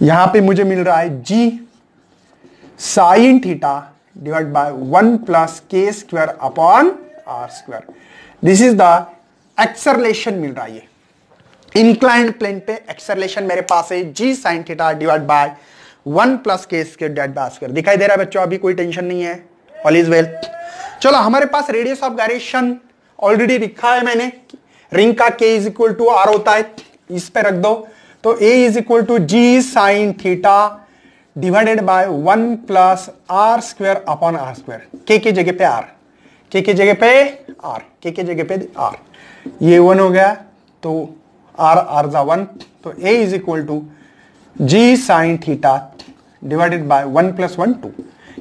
यहाँ पे मुझे मिल रहा है g sine theta divide by one plus k square upon r square this is the acceleration मिल रहा है ये इंक्लाइंड प्लेन पे एक्सरलेशन मेरे पास है g sine theta divide by one plus k squared by square दिखाई दे रहा है बच्चों अभी कोई टेंशन नहीं है ऑल इज़ वेल चलो हमारे पास रेडियस ऑफ़ गायरेशन ऑलरेडी लिखा है मैंने रिंग का के इज़ इक्वल टू आर होता है इस पे रख दो तो a is equal to g sine theta divided by one plus r square upon r square के जगह पे आर के के जगह पे आर के के जगह पे आर ये वन हो गया तो आर आर जा वन तो a is equal to g sine theta divided by one plus one two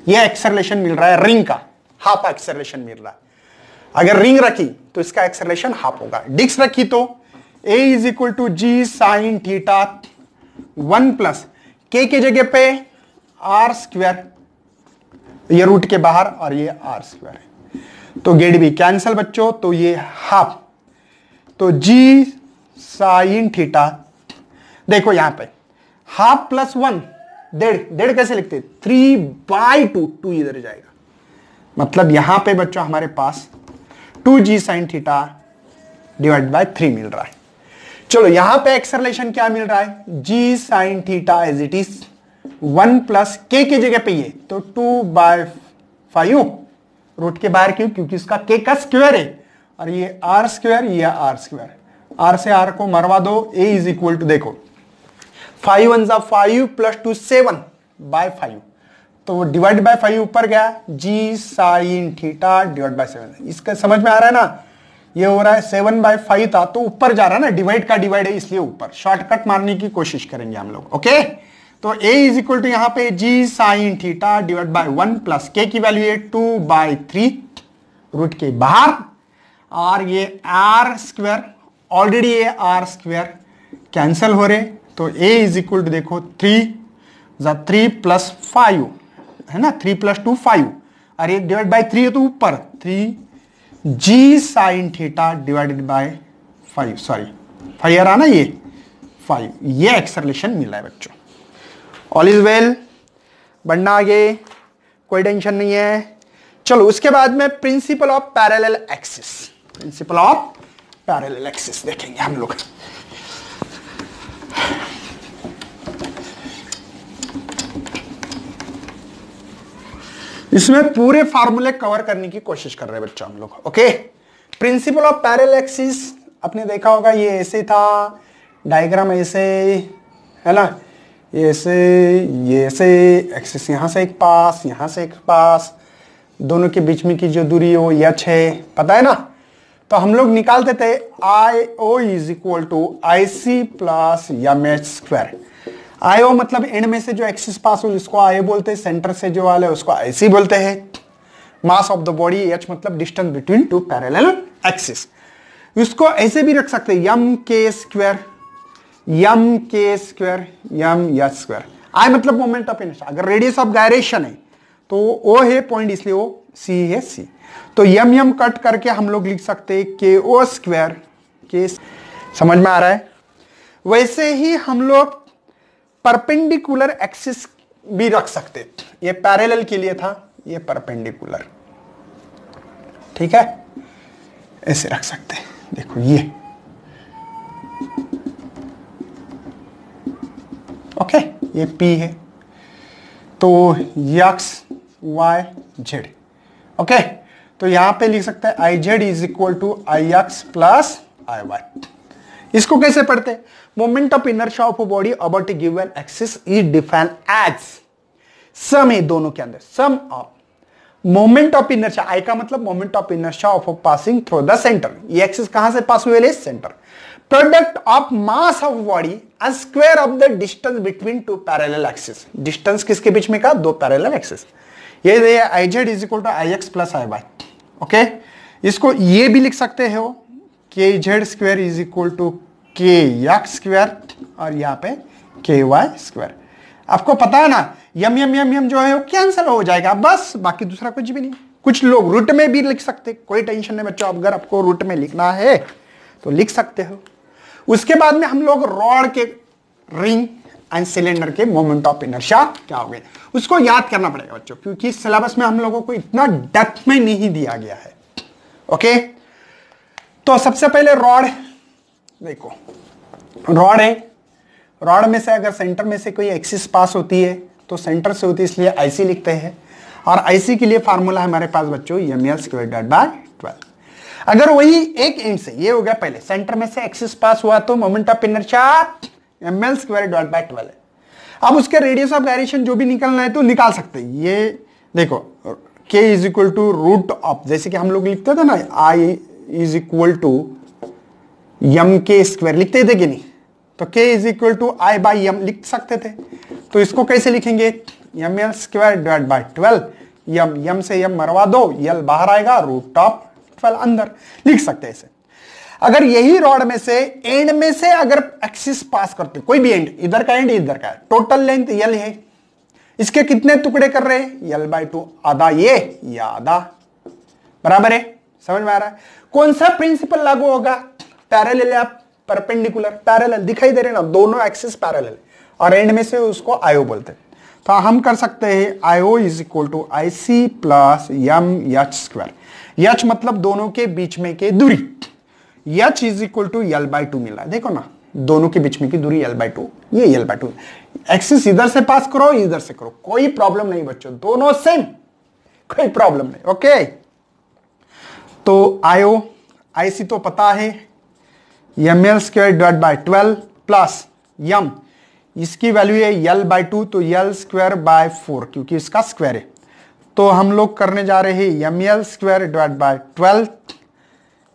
ये एक्सरलेशन मिल रहा है रिंग का हाफ़ एक्सरलेशन मिल रहा है। अगर रिंग रखी तो इसका एक्सरलेशन हाफ़ होगा। डिक्स रखी तो a is equal to g sine theta one plus k के जगह पे आर स्क्वायर ये रूट के बाहर और ये आर स्क्वायर है। तो गेट भी कैंसल बच्चों तो ये हाफ़। तो जी साइन थीटा, देखो यहाँ पे, हाफ़ प्लस वन, डेढ़ डेढ़ कैसे लिखते थ्री बाई टू टू इधर जाएगा। मतलब यहाँ पे बच्चों हमारे पास two g sine theta divide by three मिल रहा है। चलो यहाँ पे एक्सरलेशन क्या मिल रहा है? G sine theta as it is, one plus k की जगह पे ये तो टू बाय फाइव रूट के बाहर क्यों? क्योंकि इसका के का स्क्वायर है। और ये आर स्क्वायर ये आर स्क्वायर आर से आर को मरवा दो ए इज़ इक्वल टू देखो। फाइव वन जा five plus two seven by five तो डिवाइड बाय फाइव ऊपर गया। G sine theta divide by seven इसका समझ में आ रहा है ना? ये हो रहा है सेवन बाय फाइव था तो ऊपर जा रहा है ना? डिवाइड का डिवाइड है, इसलिए ऊपर। शॉर्टकट मारने की कोशिश करेंगे हम लोग ओके तो a इज़ इक्वल टू यहाँ पे g sine theta divide by one plus k की वैल्यू है टू बाय थ्री रूट के बाहर। और ये आर स्क्वायर ऑलरेडी ये आर स्क्वायर कैंसल हो रहे तो a इज़ इक्वल टू देखो थ्री थ्री प्लस फाइव है ना? थ्री प्लस टू फाइव और ये डिवाइड बाय थ्री है तो ऊपर। Three g sine theta divided by five sorry five आ ना ये? फाइव ये एक्सरलेशन मिला है बच्चों। ऑल इज़ वेल बढ़ना आगे, कोई टेंशन नहीं है। चलो, उसके बाद में principle of parallel axis principle of parallel axis देखेंगे हम लोग। इसमें पूरे फार्मूले कवर करने की कोशिश कर रहे हैं बच्चों हम लोग okay principle of parallel axis आपने देखा होगा, ये ऐसे था डायग्राम ऐसे, है ना? ये ऐसे ये ऐसे एक्सिस यहाँ से एक पास, यहाँ से एक पास। दोनों के बीच में की जो दूरी है यच है, पता है ना? तो हम लोग निकालते थे I O is equal to I C plus m h square I O मतलब एंड में से जो एक्सिस पास हो, जिसको आई बोलते हैं सेंटर से जो वाले उसको आई सी बोलते हैं। Mass of the body h मतलब distance between two parallel axis इसको ऐसे भी रख सकते हैं यम k square m k square, m h square. I मतलब मोमेंट ऑफ़ इनर्शिया। अगर रेडियस ऑफ़ गायरेशन है तो ओ है पॉइंट इसलिए ओ सी है सी तो यम यम कट करके हम लोग लिख सकते हैं के ओ स्क्वायर के समझ में आ रहा है? वैसे ही हम लोग परपेंडिकुलर एक्सिस भी रख सकते ये पैरेलल के लिए था, ये परपेंडिकुलर ठीक है? ऐसे रख सकते देखो, ये। ओके, ये पी है। तो यक्स वाई जेड ओके तो यहाँ पे लिख सकते हैं I Z is equal to I X plus I Y इसको कैसे पढ़ते moment of inertia of body about a given axis is define as sum है दोनों के अंदर sum of moment of inertia I का मतलब moment of inertia of passing through the centre ये एक्सिस कहाँ से पास हुए centre product of mass of body and square of the distance between two parallel axis distance किसके बीच में का? दो पैरेलल एक्सिस ये I Z is equal to I X plus I Y okay इसको ये भी लिख सकते हो k Z square is equal to k X square और यहाँ पे के वाई स्क्वायर आपको पता है ना, यम यम यम यम जो है वो कैंसिल हो जाएगा। बस, बाकी दूसरा कुछ भी नहीं। कुछ लोग रूट में भी लिख सकते कोई टेंशन नहीं बच्चों, अगर आपको रूट में लिखना है तो लिख सकते हो। उसके बाद में हम लोग रॉड के रिंग एंड सिलेंडर के मोमेंट ऑफ़ इनर्शिया क्या हो गए? उसको याद करना पड़ेगा बच्चों, क्योंकि सिलेबस में हम लोगों को इतना डेप्थ में नहीं दिया गया है। ओके तो सबसे पहले रॉड, देखो, रॉड है। रॉड में से अगर सेंटर में से कोई एक्सिस पास होती है तो सेंटर से होती है, इसलिए आईसी लिखते हैं। और आईसी के लिए फार्मूला हमारे पास बच्चों एम एल स्क्वायर बाय अगर वही एक एंड से, ये हो गया पहले सेंटर में से एक्सिस पास हुआ तो moment of inertia m l square dot by twelve है। अब उसके रेडियस ऑफ़ गायरेशन जो भी निकलना है तो निकाल सकते हैं। ये देखो k is equal to root of जैसे कि हम लोग लिखते थे ना I is equal to m k square लिखते थे कि नहीं? तो k is equal to I by m लिख सकते थे। तो इसको कैसे लिखेंगे? M l square divide by twelve m m से यम मरवा दो यल बाहर आएगा रूट ऑफ़ ट्वेल्व अंदर लिख सकते हैं इसे। अगर यही रॉड में से एंड में से अगर एक्सिस पास करते कोई भी एंड इधर का एंड इधर का टोटल लेंथ यल है। इसके कितने टुकड़े कर रहे हैं? यल बाई टू आधा ये, या आधा। बराबर है? समझ में आ रहा है? कौन सा प्रिंसिपल लागू होगा? पैरेलल या परपेंडिकुलर पैरेलल दिखाई दे रहे ना, दोनों एक्सिस पैरेलल और एंड में से उसको आयो बोलते हैं। तो हम कर सकते हैं I O is equal to I C plus m h square h मतलब दोनों के बीच में के दूरी। H is equal to l by two मिला देखो ना, दोनों के बीच में की दूरी यल बाई टू ये यल बाई टू एक्सिस इधर से पास करो, इधर से करो। कोई प्रॉब्लम नहीं बच्चों, दोनों सेम कोई प्रॉब्लम नहीं ओके तो आयो आईसी तो पता है। M l square divide by twelve plus m इसकी वैल्यू है यल बाई टू तो यल स्क्वायर बाय फोर क्योंकि इसका स्क्वायर है। तो हम लोग करने जा रहे हैं m l square divide by twelve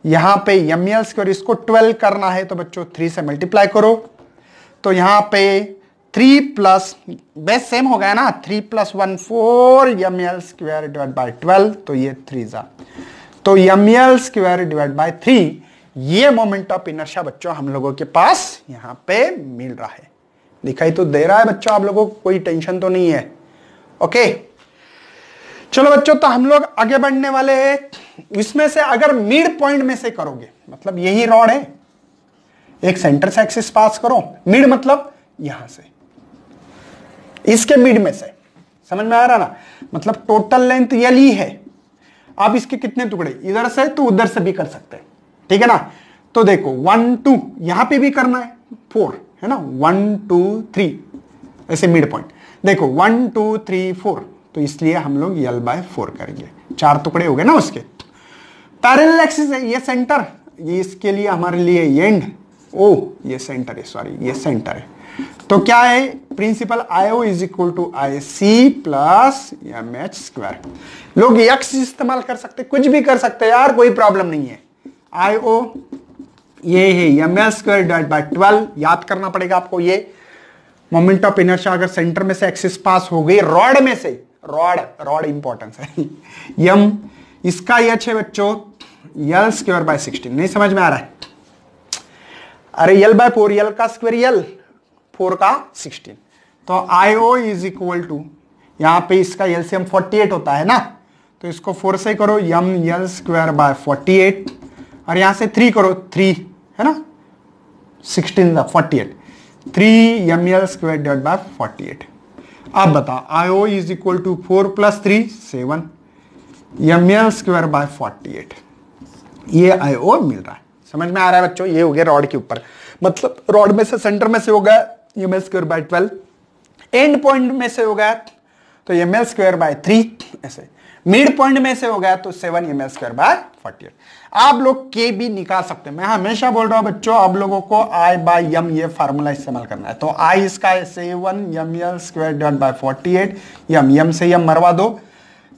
यहाँ पे एम एल स्क्वायर इसको ट्वेल्व करना है तो बच्चों थ्री से मल्टीप्लाई करो। तो यहाँ पे थ्री प्लस बेस सेम हो गया ना three plus one four M L square divide by twelve तो ये थ्री जा। तो M L square divide by three ये मोमेंट ऑफ़ इनर्शिया बच्चों हम लोगों के पास यहाँ पे मिल रहा है। दिखाई तो दे रहा है बच्चों आप लोगों को, कोई टेंशन तो नहीं है। ओके चलो बच्चों तो हम लोग आगे बढ़ने वाले हैं। इसमें से अगर मिड पॉइंट में से करोगे मतलब यही रॉड है। एक सेंटर से एक्सिस पास करो। मिड मतलब यहाँ से। इसके मिड में से। समझ में आ रहा ना? मतलब टोटल लेंथ यही है। आप इसके कितने टुकड़े? इधर से तो उधर से भी कर सकते हैं। ठीक है ना? तो देखो वन टू यहाँ पे भी करना है। फोर है ना? वन टू थ्री ऐसे मिड पॉइंट देखो वन टू थ्री फोर तो इसलिए हम लोग यल बाय फोर करेंगे। चार टुकड़े हो गए ना उसके। पैरेलल एक्सिस है, ये सेंटर ये इसके लिए हमारे लिए एंड ओ, ये सेंटर है सॉरी ये सेंटर है। तो क्या है? Principle I O is equal to I C plus m h square लोग एक्स इस्तेमाल कर सकते, कुछ भी कर सकते यार, कोई प्रॉब्लम नहीं है। आईओ ये है m l square divide by twelve याद करना पड़ेगा आपको ये। मोमेंट ऑफ़ इनर्शिया अगर सेंटर में से एक्सिस पास हो गई रॉड में से रॉड रॉड इंपॉर्टेंस है। यम इसका एच है बच्चों यल स्क्वायर बाय सिक्सटीन नहीं समझ में आ रहा है? अरे यल बाय फोर यल का स्क्वायर यल फोर का सिक्सटीन तो I O is equal to यहाँ पे इसका एलसीएम 48 होता है ना? तो इसको फोर से करो यम यल स्क्वायर बाय 48 और यहाँ से थ्री करो थ्री है ना? Sixteen forty eight three m l square divide by forty eight अब बताओ I O is equal to four plus three seven m l square by forty eight ये आई ओ मिल रहा है। समझ में आ रहा है बच्चों? ये हो गया रॉड के ऊपर। मतलब रॉड में से सेंटर में से हो गया m l square by twelve end point में से हो गया तो m l square by three ऐसे। मिड पॉइंट में से हो गया तो seven m l square by forty eight आप लोग के भी निकाल सकते हैं। मैं हमेशा बोल रहा हूँ, बच्चों, आप लोगों को आई बाई यम ये फार्मूला इस्तेमाल करना है। तो आई इसका seven M L square divide by forty eight M M से यम मरवा दो।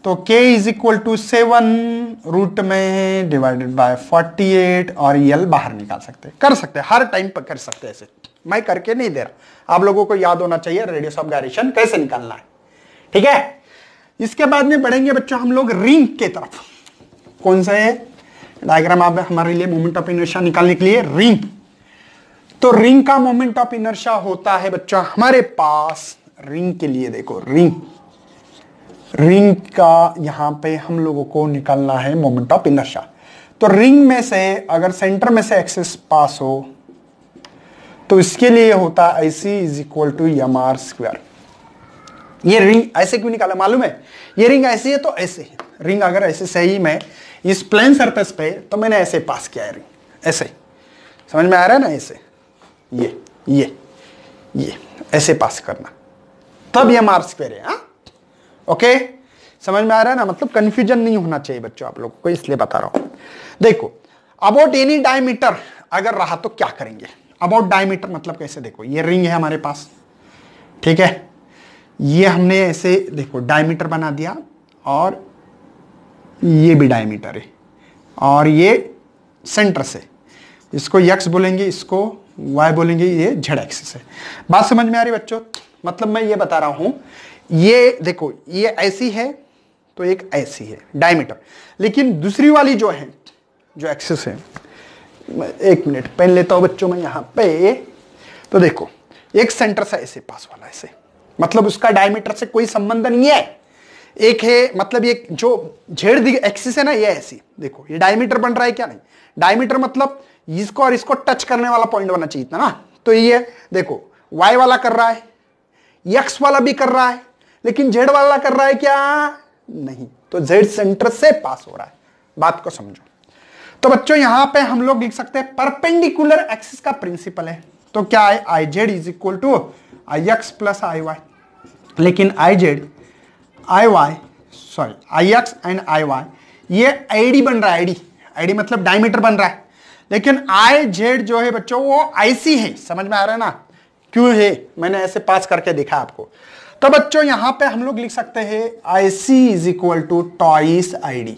तो k is equal to seven root में डिवाइडेड बाय फोर्टी एट और यल बाहर निकाल सकते हैं। कर सकते हैं, हर टाइम पर कर सकते हैं ऐसे। मैं करके नहीं दे रहा। आप लोगों को याद होना चाहिए रेडियस ऑफ़ गायरेशन कैसे निकालना है। ठीक है? इसके बाद में बढ़ेंगे बच्चों हम लोग रिंग के तरफ़। कौन सा है? डायग्राम आप हमारे लिए मोमेंट ऑफ़ इनर्शिया निकालने के लिए रिंग तो रिंग का मोमेंट ऑफ़ इनर्शिया होता है बच्चा, हमारे पास रिंग के लिए देखो रिंग रिंग का यहाँ पे हम लोगों को निकालना है मोमेंट ऑफ़ इनर्शिया तो रिंग में से अगर सेंटर में से एक्सेस पास हो तो इसके लिए होता है I C is equal to M R square ये रिंग ऐसे क्यों निकाला? मालूम है? ये रिंग ऐसी है तो ऐसे है। रिंग अगर ऐसे सही में, इस प्लेन सरफेस पे तो मैंने ऐसे पास किया है रिंग ऐसे समझ में आ रहा है ना ऐसे? ये ये ये, ऐसे पास करना। तब ये मार स्क्वेयर है, हा? ओके समझ में आ रहा है ना? मतलब कंफ्यूजन नहीं होना चाहिए बच्चों आप लोगों को, इसलिए बता रहा हूँ। देखो अबाउट एनी डायमीटर अगर रहा तो क्या करेंगे? अबाउट डायमीटर मतलब कैसे? देखो, ये रिंग है हमारे पास, ठीक है? ये हमने ऐसे, देखो डायमीटर बना दिया और ये भी डायमीटर है। और ये सेंटर से। इसको यक्स बोलेंगे, इसको वाई बोलेंगे, ये झड़ एक्सिस है। बात समझ में आ रही बच्चों? मतलब मैं ये बता रहा हूँ, ये देखो, ये ऐसी है तो एक ऐसी है डायमीटर लेकिन दूसरी वाली जो है, जो एक्सिस है, एक मिनट पहन लेता हूँ बच्चों में यहाँ पे। तो देखो, एक सेंटर से ऐसे पास वाला ऐसे। मतलब उसका डायमीटर से कोई संबंध नहीं है। एक है मतलब ये जो झेड़ दी एक्सिस है ना, ये ऐसी। देखो, ये डायमीटर बन रहा है क्या नहीं? डायमीटर मतलब इसको और इसको टच करने वाला पॉइंट बनना चाहिए था ना? तो ये, देखो वाई वाला कर रहा है यक्स वाला भी कर रहा है, लेकिन जेड वाला कर रहा है क्या? नहीं। तो जेड सेंटर से पास हो रहा है। बात को समझो। तो बच्चों, यहाँ पे हम लोग लिख सकते हैं परपेंडिकुलर एक्सिस का प्रिंसिपल है। तो क्या है? I Z is equal to I X plus I Y लेकिन I Z I Y sorry I X and I Y ये आईडी बन रहा है आईडी आईडी मतलब डायमीटर बन रहा है. लेकिन आई जेड जो है बच्चों, वो आईसी है. समझ में आ रहा है ना? क्यों है? मैंने ऐसे पास करके देखा आपको. तो बच्चों, यहाँ पे हम लोग लिख सकते हैं I C is equal to twice I D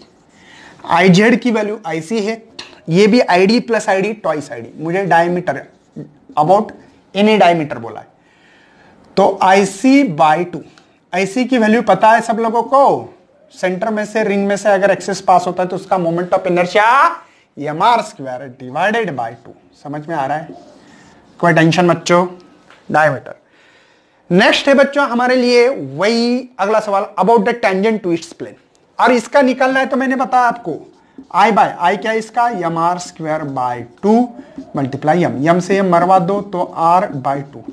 I Z की वैल्यू आई सी है. ये भी I D plus I D twice I D मुझे डायमीटर अबाउट एनी डायमीटर बोला है. तो I C by two I सी की वैल्यू पता है सब लोगों को? सेंटर में से रिंग में से अगर एक्सेस पास होता है तो उसका moment of inertia M R square divided by two समझ में आ रहा है? कोई टेंशन बच्चों डायमीटर नेक्स्ट है बच्चों, हमारे लिए वही अगला सवाल about the tangent to its plane और इसका निकलना है तो मैंने बताया आपको। आई बाय आई क्या इसका? M R square by two multiply M M से यम मरवा दो तो आर बाय टू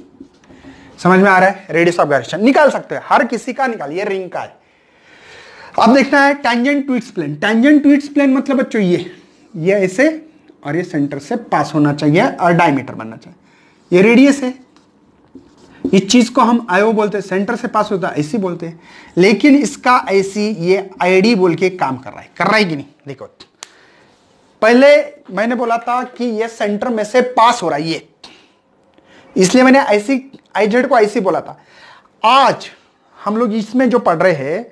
समझ में आ रहा है? रेडियस ऑफ़ गायरेशन निकाल सकते हैं। हर किसी का निकालिए रिंग का है। अब देखना है tangent to its plane tangent to its plane मतलब बच्चों, ये। ये ऐसे और ये सेंटर से पास होना चाहिए और डायमीटर बनना चाहिए। ये रेडियस है। इस चीज़ को हम आयो बोलते हैं। सेंटर से पास होता है ऐसी बोलते हैं। लेकिन इसका ऐसी ये आईडी बोल के काम कर रहा है। कर रहा है कि नहीं? देखो। पहले मैंने बोला था कि ये सेंटर में से पास हो रहा है, ये। इसलिए मैंने ऐसी आईजेड को ऐसी बोला था। आज हम लोग इसमें जो पढ़ रहे हैं,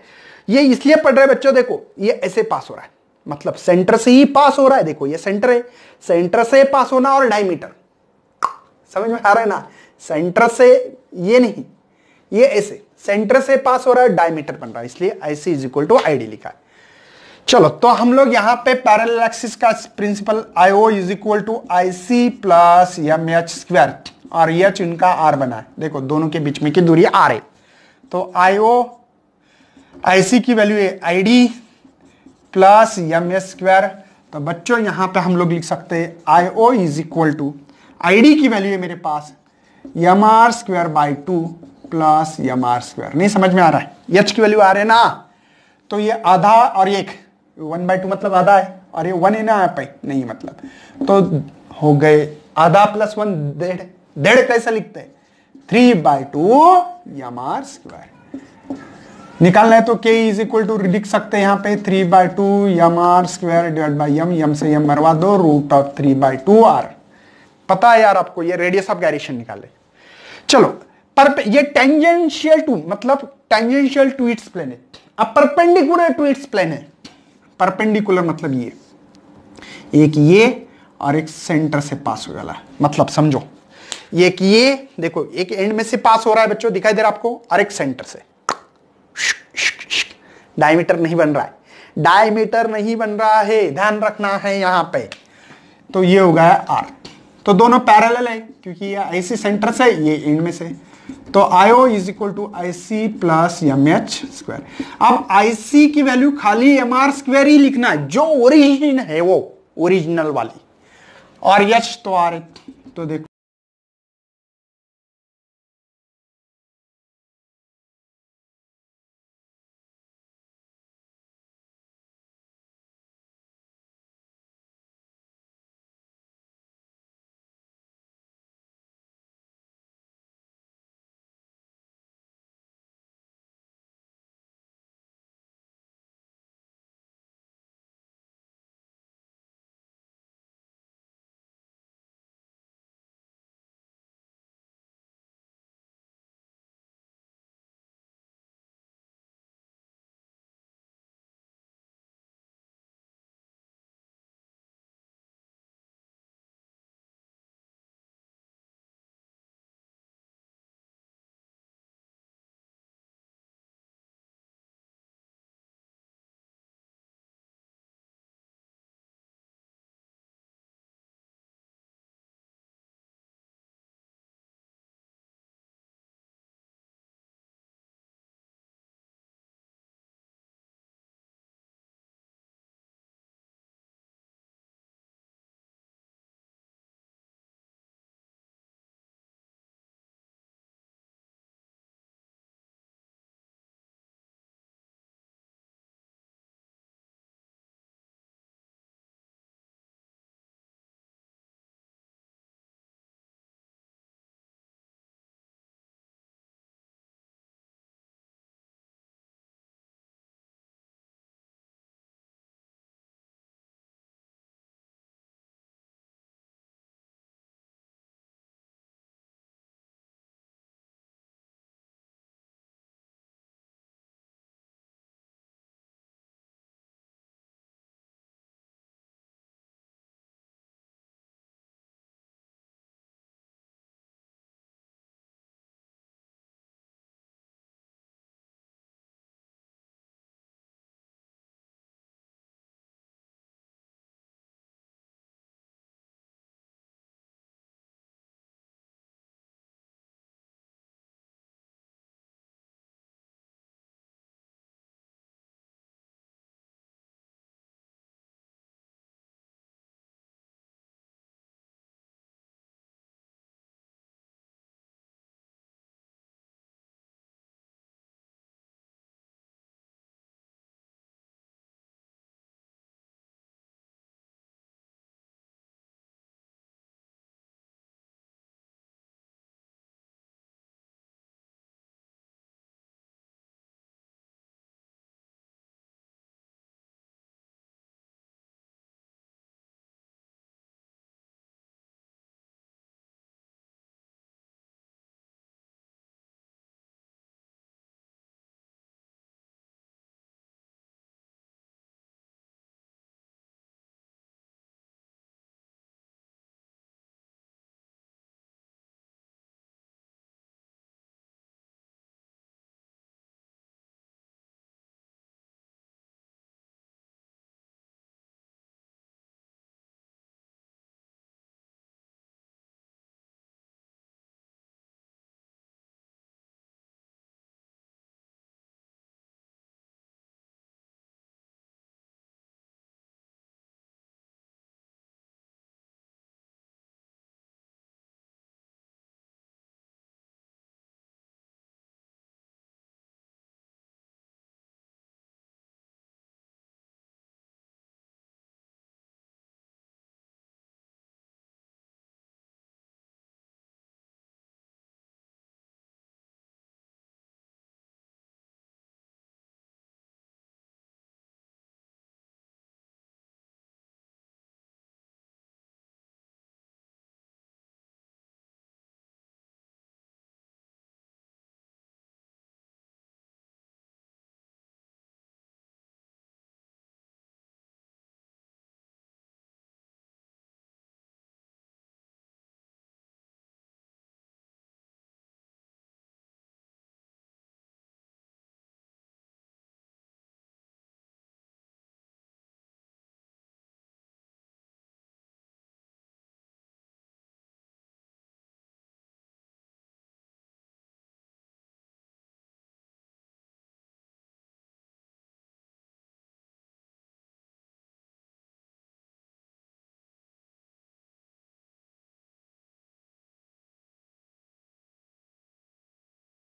ये इसलिए पढ़ रहे हैं, बच्चों, देखो, ये ऐसे पास हो रहा है। मतलब सेंटर से ही पास हो रहा है, देखो, ये सेंटर है। सेंटर से पास होना और डायमीटर समझ में आ रहा है ना? सेंटर से ये नहीं, ये ऐसे। सेंटर से पास हो रहा है डायमीटर बन रहा है, इसलिए IC is equal to ID लिखा है। चलो तो हम लोग यहाँ पे पैरेलल का principal IO is equal to I C plus M H square और एच इनका आर बना है। देखो, दोनों के बीच में की दूरी आर है। तो आईओ आईसी की वैल्यू है ID plus M S square तो बच्चों, यहाँ पे हम लोग लिख सकते हैं I O is equal to ID की वैल्यू है मेरे पास M R square by two plus M R square नहीं समझ में आ रहा है? एच की वैल्यू आ रहे ना? तो ये आधा और एक वन बाई टू मतलब आधा है, और ये वन है ना पे? नहीं मतलब। तो हो गए आधा प्लस वन डेढ़। डेढ़ कैसे लिखते हैं। Three by two M R square. निकालना है तो के इज़ इक्वल टू लिख सकते हैं यहाँ पे, three by two M R square divide by M M से यम मरवा दो root of three by two R पता है यार आपको, ये रेडियस ऑफ़ गैरेशन निकाले चलो, पर ये टेंजेंशियल टू मतलब टेंजेंशियल टू इट्स प्लेन है। अब परपेंडिकुलर टू इट्स प्लेन है। परपेंडिकुलर मतलब ये। एक ये और एक सेंटर से पास हो वाला मतलब समझो। एक ये, देखो, एक एंड में से पास हो रहा है बच्चों, दिखाई दे रहा आपको, और एक सेंटर से। डायमीटर नहीं बन रहा है। डायमीटर नहीं बन रहा है। ध्यान रखना है यहाँ पे। तो ये हो गया आर तो दोनों पैरेलल है, क्योंकि ये आईसी सेंटर से, ये एंड में से। तो IO is equal to I C plus M H square अब आईसी की वैल्यू खाली एम आर स्क्वायर ही लिखना है। जो ओरिजिन है वो ओरिजिनल वाली। और एच तो आर तो देखो